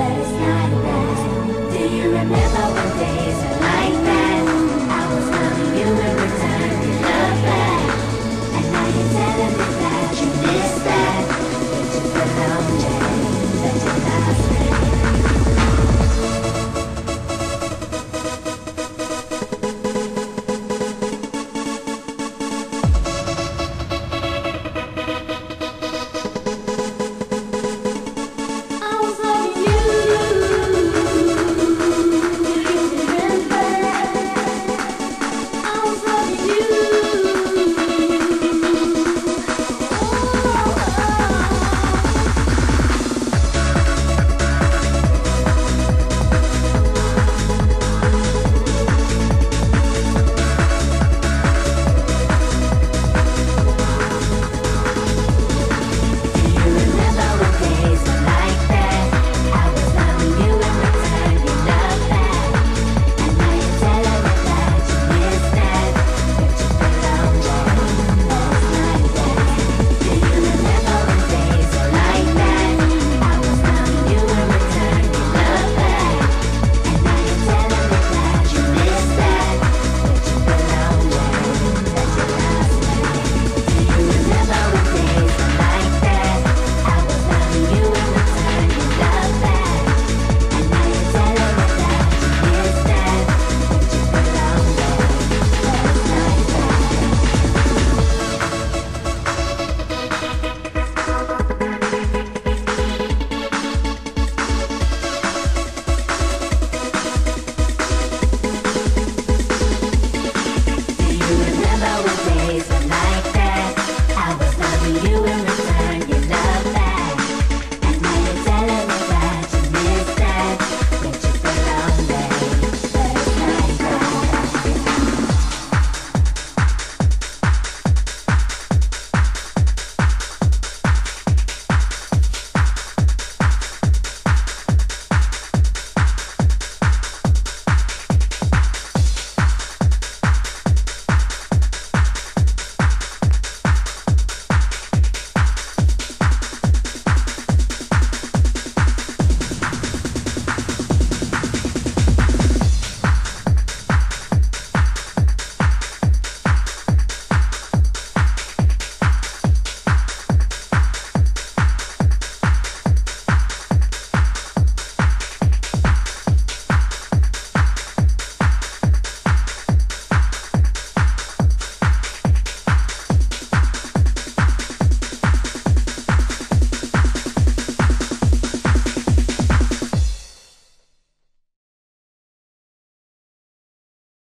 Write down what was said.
not. Do you remember what days